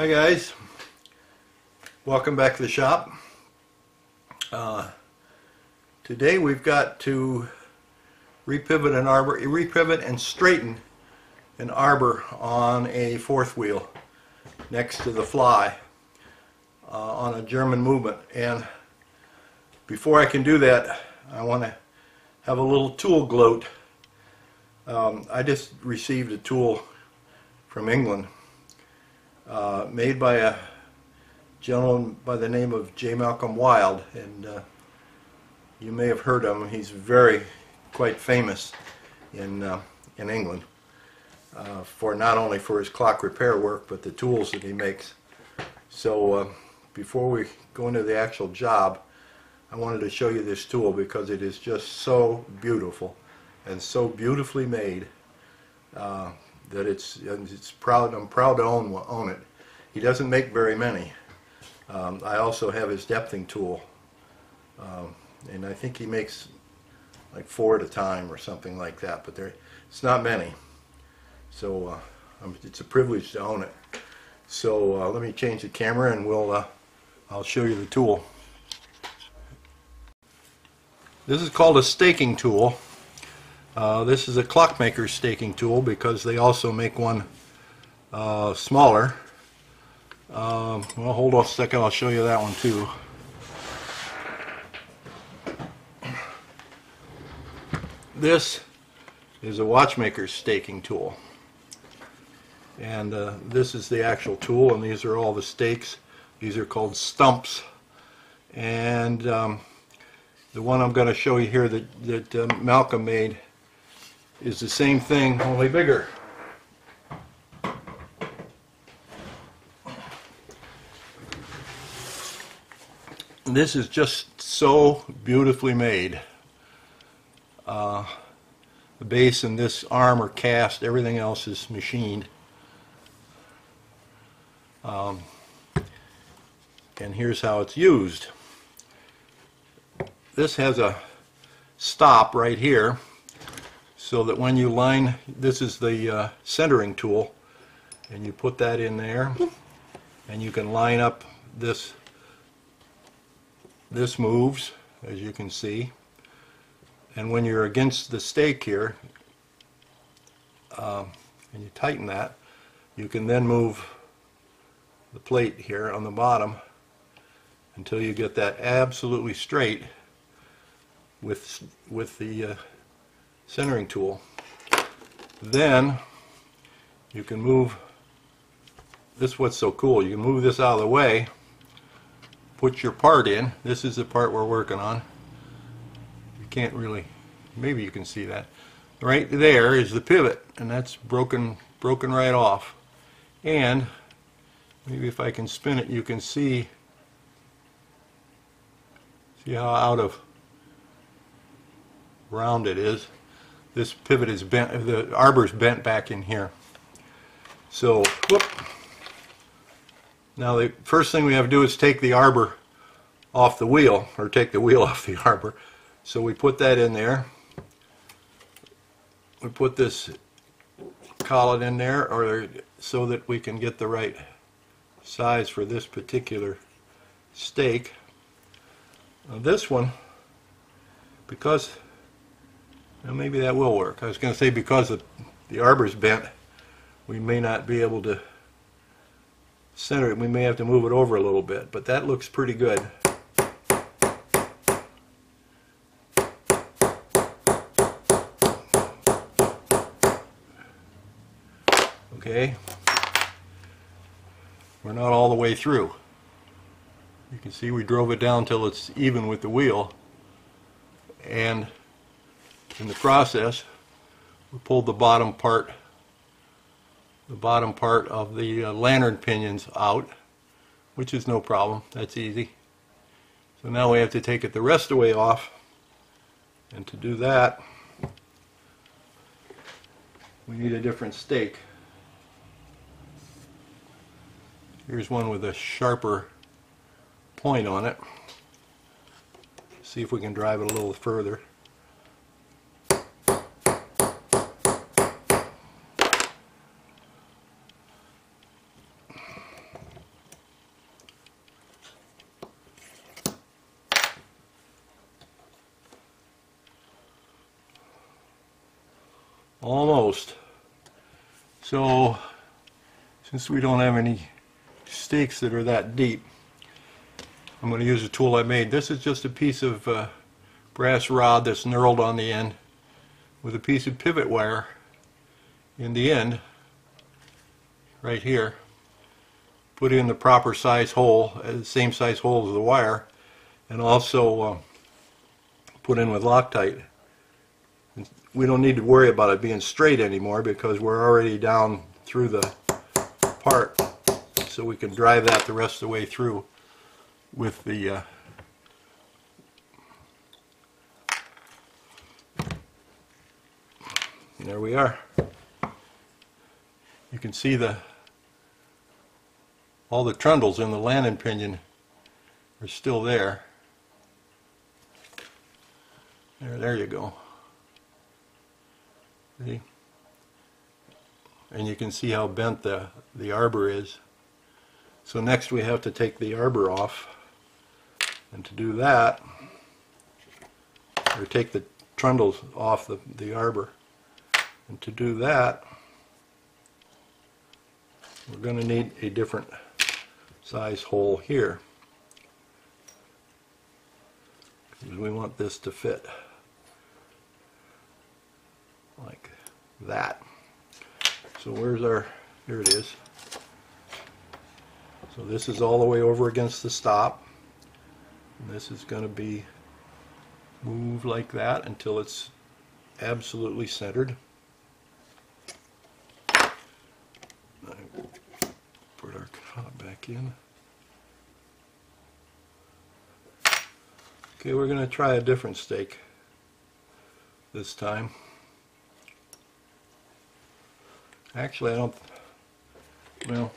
Hi guys, welcome back to the shop. Uh, today we've got to repivot an arbor, repivot and straighten an arbor on a fourth wheel next to the fly uh, on a German movement. And before I can do that, I want to have a little tool gloat. Um, I just received a tool from England uh, made by a gentleman by the name of J. Malcolm Wild, and uh, you may have heard of him. He's very quite famous in uh, in England uh, for not only for his clock repair work, but the tools that he makes. So uh, before we go into the actual job, I wanted to show you this tool because it is just so beautiful and so beautifully made. That it's it's proud. I'm proud to own own it. He doesn't make very many. Um, I also have his depthing tool, um, and I think he makes like four at a time or something like that. But there, it's not many. So uh, it's a privilege to own it. So uh, let me change the camera, and we'll uh, I'll show you the tool. This is called a staking tool. Uh, this is a clockmaker's staking tool because they also make one uh, smaller. Um, well, hold on a second, I'll show you that one too. This is a watchmaker's staking tool. And uh, this is the actual tool, and these are all the stakes. These are called stumps. And um, the one I'm going to show you here that, that uh, Malcolm made is the same thing, only bigger. This is just so beautifully made. Uh, the base and this arm are cast, everything else is machined. Um, and here's how it's used. This has a stop right here so that when you line, this is the uh, centering tool, and you put that in there, and you can line up this, this moves, as you can see, and when you're against the stake here, um, and you tighten that, you can then move the plate here on the bottom until you get that absolutely straight with with the uh, centering tool. Then you can move, this is what's so cool, you can move this out of the way, put your part in, this is the part we're working on. You can't really, maybe you can see that. Right there is the pivot and that's broken, broken right off. And maybe if I can spin it you can see, see how out of round it is this pivot is bent, the arbor is bent back in here. So, whoop. Now the first thing we have to do is take the arbor off the wheel, or take the wheel off the arbor. So we put that in there. We put this collet in there, or so that we can get the right size for this particular stake. Now this one, because now maybe that will work. I was going to say because the, the arbor's bent, we may not be able to center it. We may have to move it over a little bit, but that looks pretty good. Okay, we're not all the way through. You can see we drove it down till it's even with the wheel and in the process we pulled the bottom part the bottom part of the uh, lantern pinions out which is no problem. That's easy. So now we have to take it the rest of the way off. And to do that we need a different stake. Here's one with a sharper point on it. See if we can drive it a little further Almost. So, since we don't have any stakes that are that deep, I'm going to use a tool I made. This is just a piece of uh, brass rod that's knurled on the end with a piece of pivot wire in the end, right here. Put in the proper size hole, uh, the same size hole as the wire, and also uh, put in with Loctite. We don't need to worry about it being straight anymore because we're already down through the part, so we can drive that the rest of the way through with the uh, there we are. You can see the all the trundles in the lantern pinion are still there. There, there you go. See? And you can see how bent the, the arbor is. So next we have to take the arbor off. And to do that, or take the trundles off the, the arbor. And to do that, we're going to need a different size hole here. Because we want this to fit like that. So where's our, here it is. So this is all the way over against the stop. And this is going to be moved like that until it's absolutely centered. Put our cop back in. Okay, we're going to try a different stake this time. Actually, I don't, well,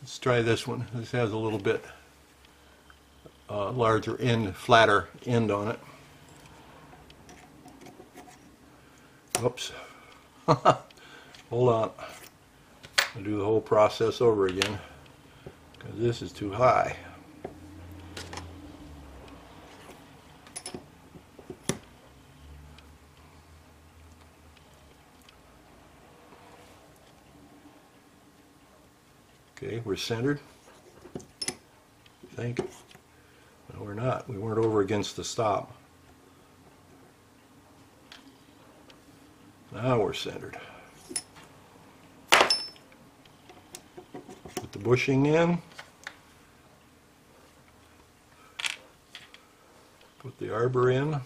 let's try this one. This has a little bit uh, larger end, flatter end on it. Whoops. Hold on. I'll do the whole process over again because this is too high. We're centered. Think. No, we're not. We weren't over against the stop. Now we're centered. Put the bushing in. Put the arbor in.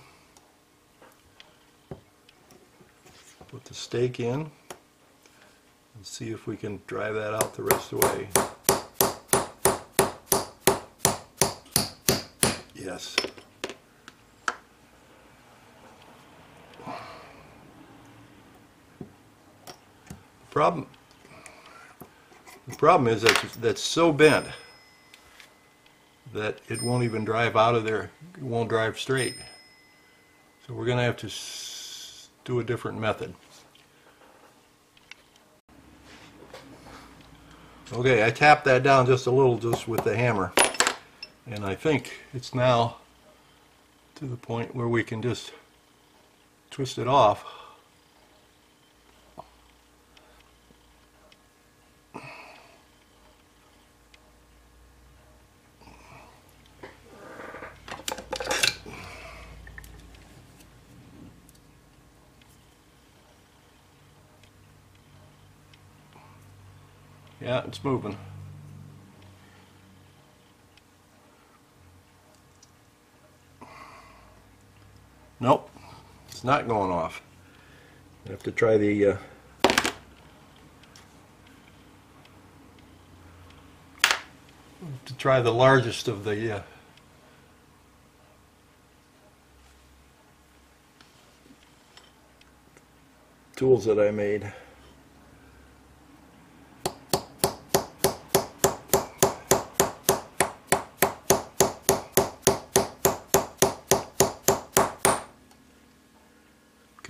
Put the stake in. And see if we can drive that out the rest of the way. Yes. Problem, the problem is that that's so bent that it won't even drive out of there, it won't drive straight. So we're going to have to do a different method. Okay, I tapped that down just a little just with the hammer. And I think it's now to the point where we can just twist it off. Yeah, it's moving. Nope, it's not going off. I have to try the. Uh, to try the largest of the. Uh, tools that I made.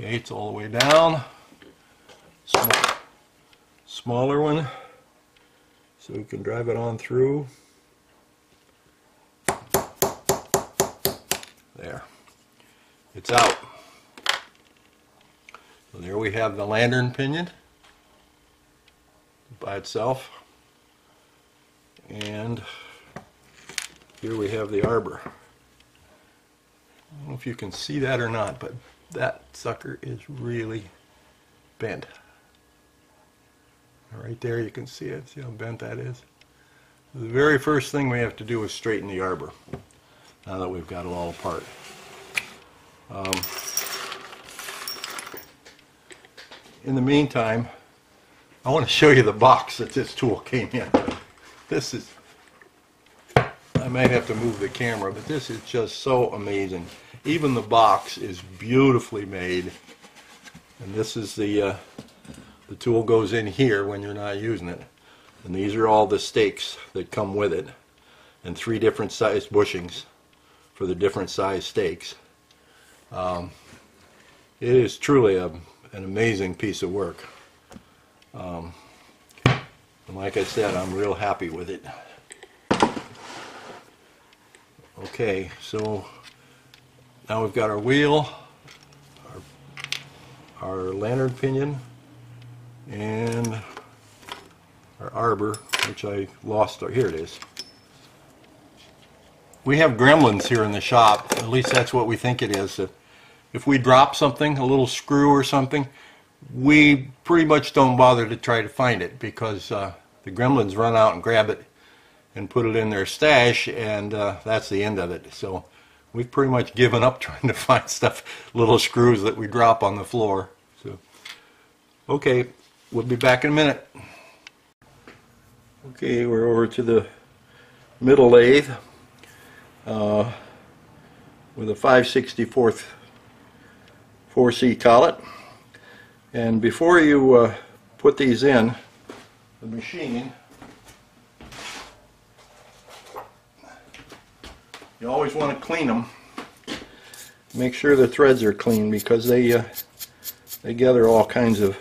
Okay, it's all the way down. Small, smaller one, so we can drive it on through. There. It's out. So there we have the lantern pinion by itself. And here we have the arbor. I don't know if you can see that or not, but that sucker is really bent. Right there you can see it. See how bent that is? The very first thing we have to do is straighten the arbor now that we've got it all apart. Um, in the meantime, I want to show you the box that this tool came in. This is, I might have to move the camera, but this is just so amazing. Even the box is beautifully made. And this is the, uh, the tool goes in here when you're not using it. And these are all the stakes that come with it. And three different size bushings for the different size stakes. Um, it is truly a, an amazing piece of work. Um, and like I said, I'm real happy with it. Okay, so now we've got our wheel, our, our lantern pinion, and our arbor, which I lost. Here it is. We have gremlins here in the shop. At least that's what we think it is. If, if we drop something, a little screw or something, we pretty much don't bother to try to find it because uh, the gremlins run out and grab it and put it in their stash, and uh, that's the end of it. So we've pretty much given up trying to find stuff, little screws that we drop on the floor. So, okay, we'll be back in a minute. Okay, we're over to the middle lathe uh, with a 564th 4C collet. And before you uh, put these in the machine, you always want to clean them. Make sure the threads are clean because they uh, they gather all kinds of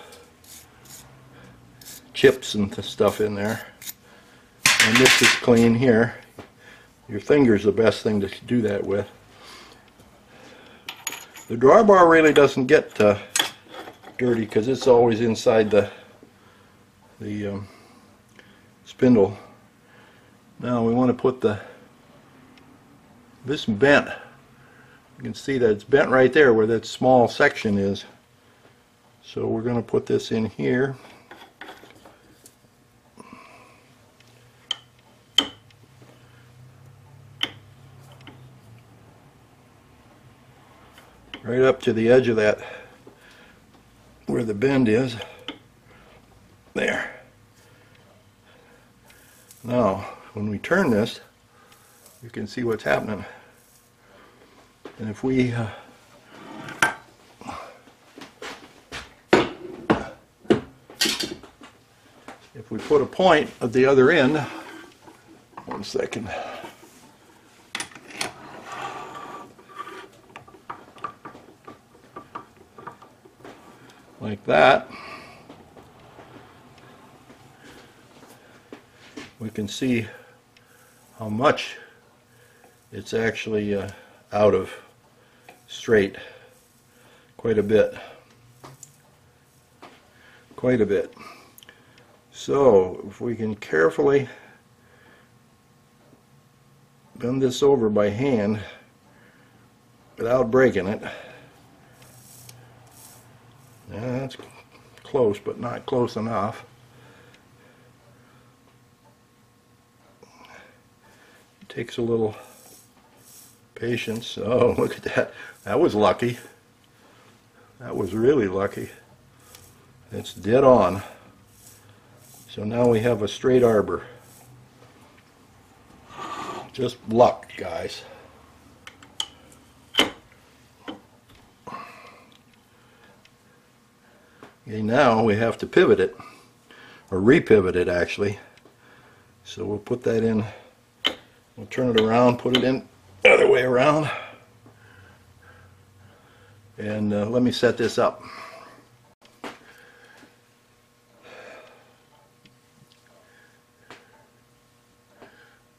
chips and stuff in there. And this is clean here. Your finger's the best thing to do that with. The drawbar really doesn't get uh, dirty because it's always inside the the um, spindle. Now we want to put the this bent. You can see that it's bent right there where that small section is. So we're going to put this in here. Right up to the edge of that where the bend is. There. Now, when we turn this, you can see what's happening. And if we uh, if we put a point at the other end, one second. like that, we can see how much it's actually uh, out of straight quite a bit. Quite a bit. So if we can carefully bend this over by hand without breaking it. Yeah, that's close, but not close enough. Takes a little patience. Oh, look at that. That was lucky. That was really lucky. It's dead on. So now we have a straight arbor. Just luck, guys. Okay, now we have to pivot it, or repivot it actually. So we'll put that in, we'll turn it around, put it in other way around. And uh, let me set this up.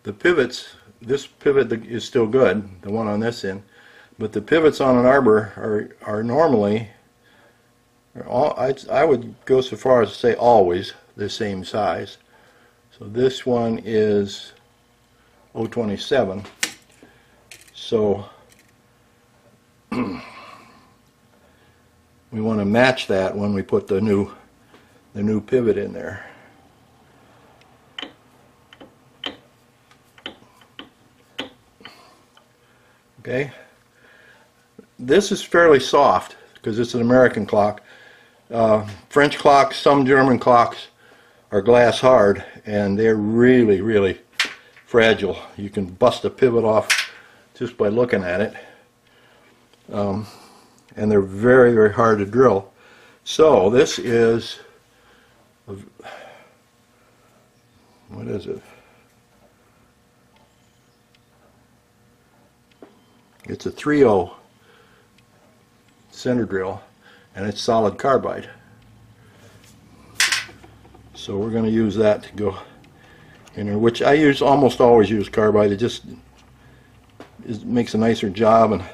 The pivots, this pivot is still good, the one on this end, But the pivots on an arbor are, are normally, all, I, I would go so far as to say always the same size. So this one is 027. So we want to match that when we put the new the new pivot in there. Okay. This is fairly soft because it's an American clock. Uh, French clocks, some German clocks are glass hard and they're really, really fragile. You can bust a pivot off just by looking at it. Um, and they're very, very hard to drill. So this is, a, what is it? It's a 3-0 center drill and it's solid carbide. So we're going to use that to go in there, which I use almost always use carbide. It just is, makes a nicer job and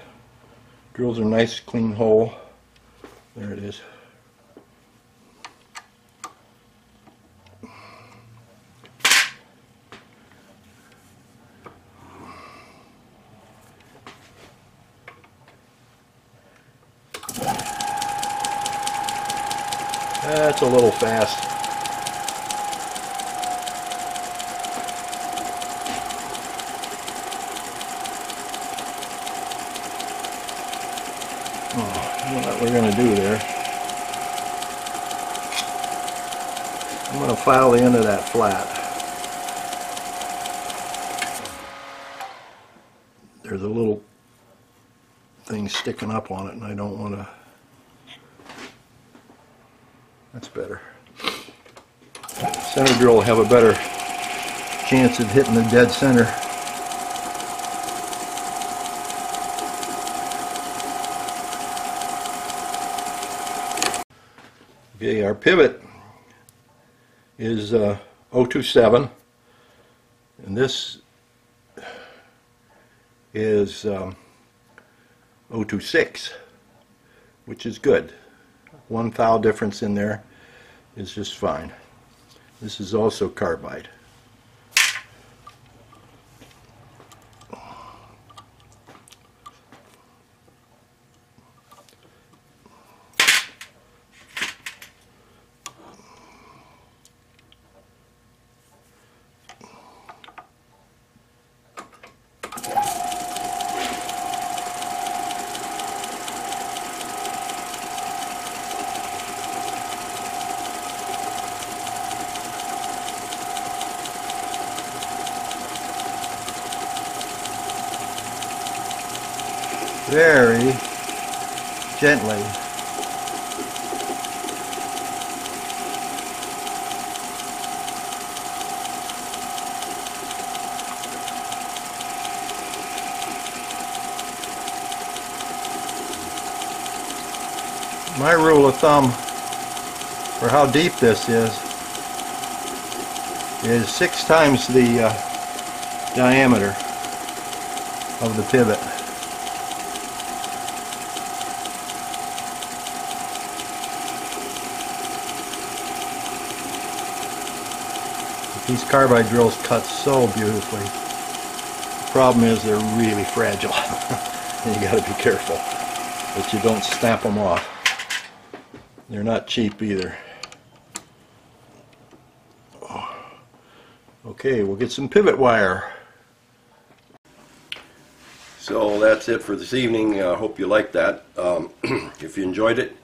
drills a nice clean hole. There it is. That's a little fast. Oh, what we're going to do there. I'm going to file the end of that flat. There's a little thing sticking up on it and I don't want to that's better. Center drill will have a better chance of hitting the dead center. Okay, our pivot is uh, 027 and this is um, 026 which is good one thou difference in there is just fine. This is also carbide. Very gently. My rule of thumb for how deep this is is six times the uh, diameter of the pivot. These carbide drills cut so beautifully. The problem is they're really fragile. and you got to be careful that you don't snap them off. They're not cheap either. Okay, we'll get some pivot wire. So that's it for this evening. I uh, hope you liked that. Um, if you enjoyed it,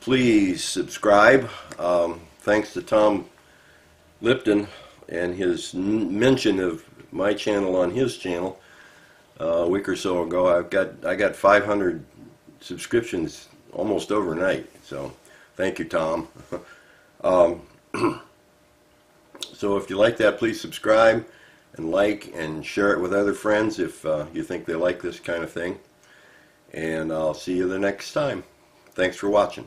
please subscribe. Um, thanks to Tom Lipton and his mention of my channel on his channel uh, a week or so ago. I've got I got 500 subscriptions almost overnight. So thank you, Tom. um, so if you like that, please subscribe and like and share it with other friends if uh, you think they like this kind of thing. And I'll see you the next time. Thanks for watching.